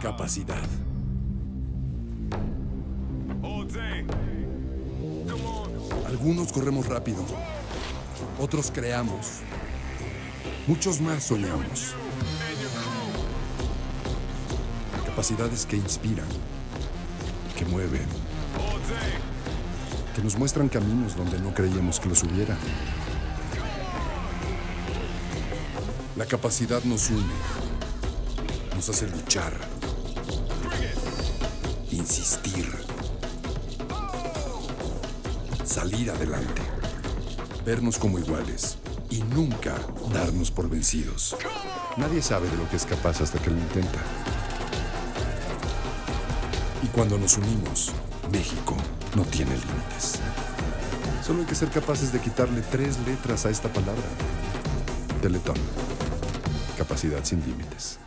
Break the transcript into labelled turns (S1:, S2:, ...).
S1: Capacidad. Algunos corremos rápido, otros creamos, muchos más soñamos. Capacidades que inspiran, que mueven, que nos muestran caminos donde no creíamos que los hubiera. La capacidad nos une, nos hace luchar, insistir, salir adelante, vernos como iguales y nunca darnos por vencidos. Nadie sabe de lo que es capaz hasta que lo intenta. Y cuando nos unimos, México no tiene límites. Solo hay que ser capaces de quitarle tres letras a esta palabra. Teletón. Capacidad sin límites.